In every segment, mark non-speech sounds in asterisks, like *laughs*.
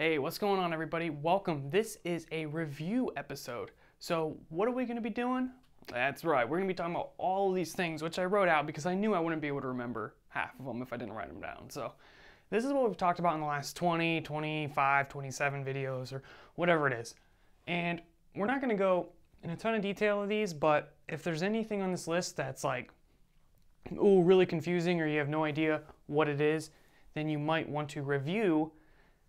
Hey, what's going on, everybody? Welcome. This is a review episode. So, what are we going to be doing? That's right, we're going to be talking about all these things, which I wrote out because I knew I wouldn't be able to remember half of them if I didn't write them down. So, this is what we've talked about in the last 20, 25, 27 videos, or whatever it is. And we're not going to go in a ton of detail of these, but if there's anything on this list that's like, ooh, really confusing, or you have no idea what it is, then you might want to review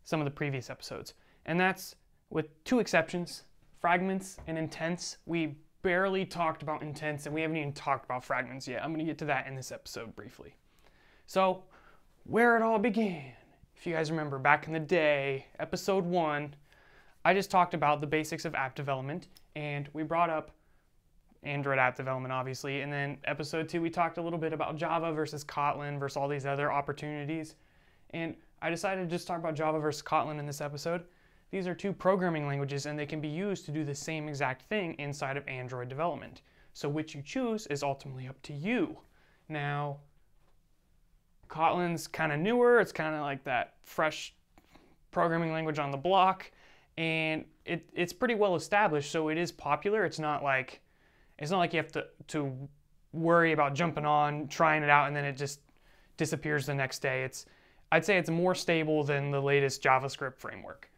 some of the previous episodes. And that's with two exceptions fragments and intents. We barely talked about intents, and we haven't even talked about fragments yet. I'm going to get to that in this episode briefly. So, where it all began. If you guys remember back in the day, episode one, I just talked about the basics of app development, and we brought up Android app development, obviously. And then episode two, we talked a little bit about Java versus Kotlin versus all these other opportunities. And I decided to just talk about Java versus Kotlin in this episode. These are two programming languages and they can be used to do the same exact thing inside of Android development. So which you choose is ultimately up to you. Now, Kotlin's kind of newer. It's kind of like that fresh programming language on the block. And it, it's pretty well established, so it is popular. It's not like it's not like you have to, to worry about jumping on, trying it out, and then it just disappears the next day. It's I'd say it's more stable than the latest JavaScript framework.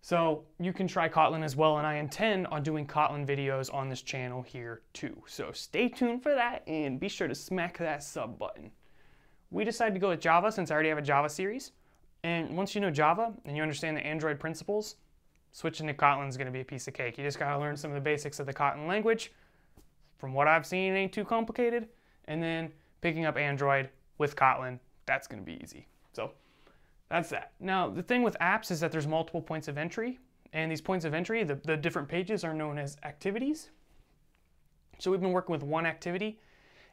So you can try Kotlin as well, and I intend on doing Kotlin videos on this channel here too. So stay tuned for that and be sure to smack that sub button. We decided to go with Java since I already have a Java series. And once you know Java and you understand the Android principles, switching to Kotlin is going to be a piece of cake. You just got to learn some of the basics of the Kotlin language. From what I've seen, it ain't too complicated. And then picking up Android with Kotlin, that's going to be easy. So that's that. Now, the thing with apps is that there's multiple points of entry, and these points of entry, the, the different pages are known as activities. So we've been working with one activity,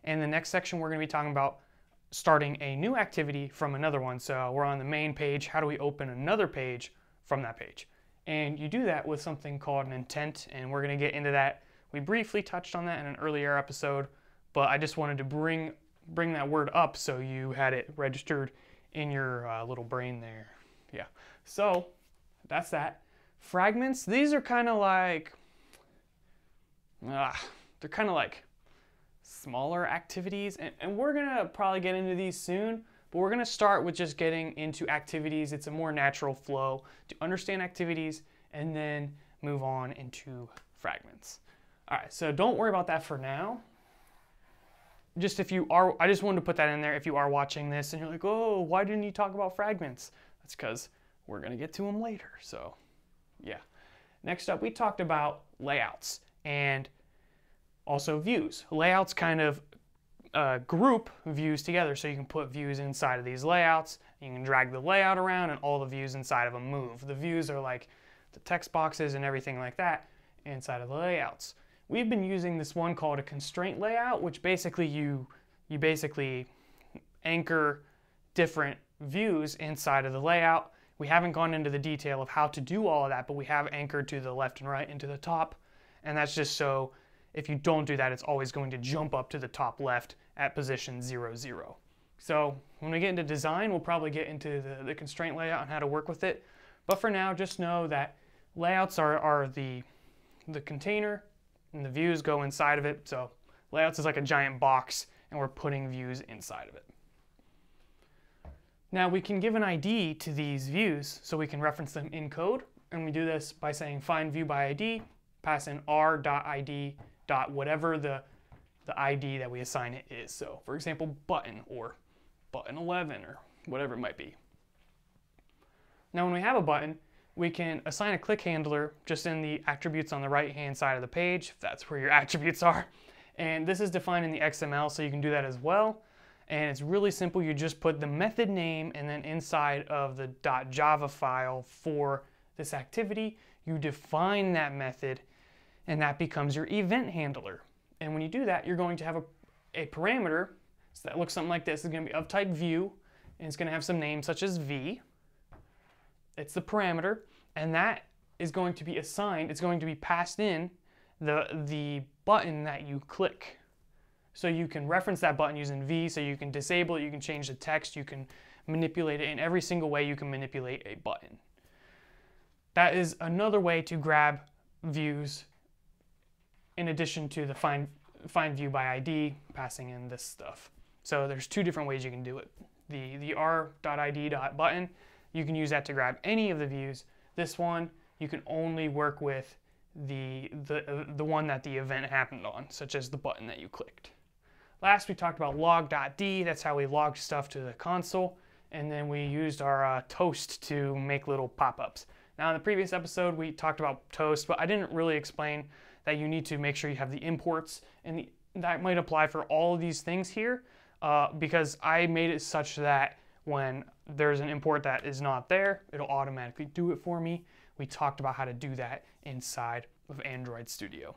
and the next section we're going to be talking about starting a new activity from another one. So we're on the main page. How do we open another page from that page? And you do that with something called an intent, and we're going to get into that. We briefly touched on that in an earlier episode, but I just wanted to bring bring that word up so you had it registered in your uh, little brain there. Yeah. So that's that. Fragments, these are kind of like, ah, they're kind of like smaller activities. And, and we're going to probably get into these soon, but we're going to start with just getting into activities. It's a more natural flow to understand activities and then move on into fragments. All right, so don't worry about that for now just if you are, I just wanted to put that in there. If you are watching this and you're like, oh, why didn't you talk about fragments? That's because we're going to get to them later. So, yeah. Next up, we talked about layouts and also views. Layouts kind of uh, group views together so you can put views inside of these layouts. You can drag the layout around and all the views inside of them move. The views are like the text boxes and everything like that inside of the layouts. We've been using this one called a constraint layout, which basically you, you basically anchor different views inside of the layout. We haven't gone into the detail of how to do all of that, but we have anchored to the left and right and to the top. And that's just so if you don't do that, it's always going to jump up to the top left at position 0, 0. So when we get into design, we'll probably get into the, the constraint layout and how to work with it. But for now, just know that layouts are, are the, the container and the views go inside of it. So layouts is like a giant box and we're putting views inside of it. Now we can give an ID to these views so we can reference them in code. And we do this by saying find view by ID, pass in r.id dot whatever the, the ID that we assign it is. So for example, button or button 11 or whatever it might be. Now when we have a button, we can assign a click handler just in the attributes on the right hand side of the page, if that's where your *laughs* attributes are. And this is defined in the XML, so you can do that as well. And it's really simple. You just put the method name and then inside of the .java file for this activity, you define that method and that becomes your event handler. And when you do that, you're going to have a, a parameter so that looks something like this. It's going to be of type view, and it's going to have some names such as v. It's the parameter, and that is going to be assigned, it's going to be passed in the, the button that you click. So you can reference that button using V, so you can disable it, you can change the text, you can manipulate it in every single way you can manipulate a button. that is another way to grab views in addition to the find, find view by ID, passing in this stuff. So there's two different ways you can do it. The, the r.id.button, you can use that to grab any of the views. This one, you can only work with the, the, the one that the event happened on, such as the button that you clicked. Last, we talked about log.d. That's how we logged stuff to the console. And then we used our uh, toast to make little pop-ups. Now, in the previous episode, we talked about toast, but I didn't really explain that you need to make sure you have the imports. And the, that might apply for all of these things here uh, because I made it such that when there's an import that is not there, it'll automatically do it for me. We talked about how to do that inside of Android Studio.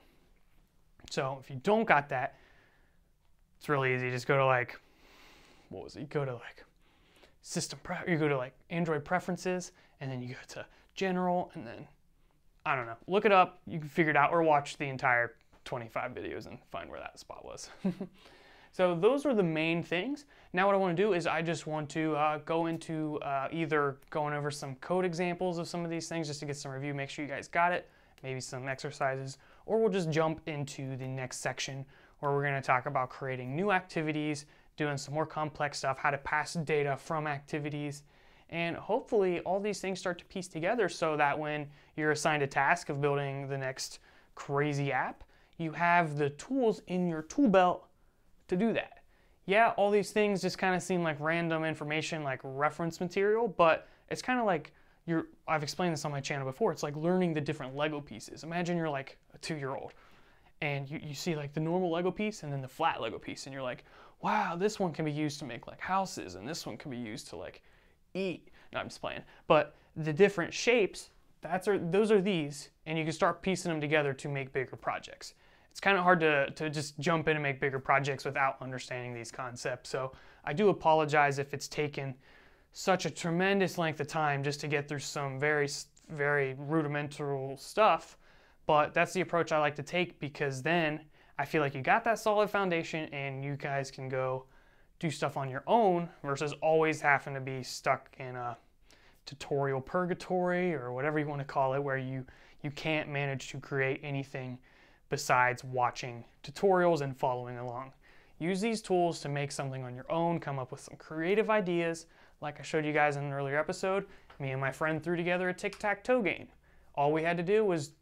So if you don't got that, it's really easy. Just go to like, what was it? You go to like system, you go to like Android preferences, and then you go to general, and then I don't know. Look it up. You can figure it out, or watch the entire 25 videos and find where that spot was. *laughs* so those are the main things. Now what I want to do is I just want to uh, go into uh, either going over some code examples of some of these things just to get some review, make sure you guys got it, maybe some exercises, or we'll just jump into the next section where we're going to talk about creating new activities, doing some more complex stuff, how to pass data from activities, and hopefully all these things start to piece together so that when you're assigned a task of building the next crazy app, you have the tools in your tool belt to do that. Yeah, all these things just kind of seem like random information, like reference material, but it's kind of like you're, I've explained this on my channel before, it's like learning the different Lego pieces. Imagine you're like a two year old and you, you see like the normal Lego piece and then the flat Lego piece, and you're like, wow, this one can be used to make like houses, and this one can be used to like eat. No, I'm just playing. But the different shapes, that's are those are these, and you can start piecing them together to make bigger projects. It's kind of hard to, to just jump in and make bigger projects without understanding these concepts. So I do apologize if it's taken such a tremendous length of time just to get through some very, very rudimental stuff. But that's the approach I like to take because then I feel like you got that solid foundation and you guys can go do stuff on your own versus always having to be stuck in a tutorial purgatory or whatever you want to call it where you you can't manage to create anything besides watching tutorials and following along. Use these tools to make something on your own, come up with some creative ideas. Like I showed you guys in an earlier episode, me and my friend threw together a tic-tac-toe game. All we had to do was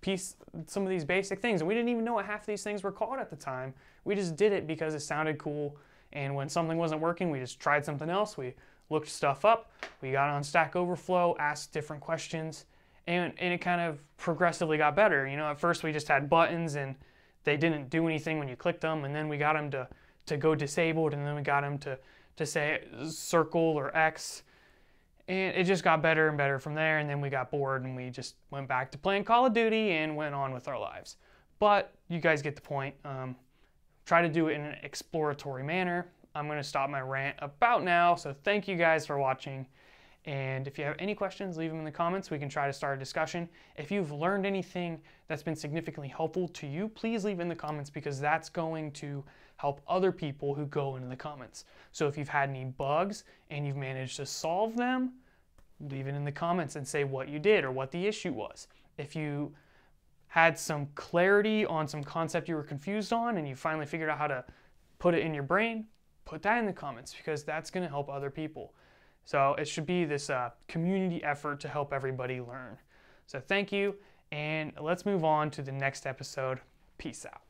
piece some of these basic things. And we didn't even know what half of these things were called at the time. We just did it because it sounded cool. And when something wasn't working, we just tried something else. We looked stuff up. We got on Stack Overflow, asked different questions, and, and it kind of progressively got better. You know, at first we just had buttons and they didn't do anything when you clicked them, and then we got them to, to go disabled, and then we got them to, to say circle or X and it just got better and better from there. And then we got bored and we just went back to playing Call of Duty and went on with our lives. But you guys get the point. Um, try to do it in an exploratory manner. I'm going to stop my rant about now. So thank you guys for watching. And if you have any questions, leave them in the comments. We can try to start a discussion. If you've learned anything that's been significantly helpful to you, please leave in the comments because that's going to help other people who go into the comments. So if you've had any bugs and you've managed to solve them, leave it in the comments and say what you did or what the issue was. If you had some clarity on some concept you were confused on and you finally figured out how to put it in your brain, put that in the comments because that's going to help other people. So it should be this uh, community effort to help everybody learn. So thank you, and let's move on to the next episode. Peace out.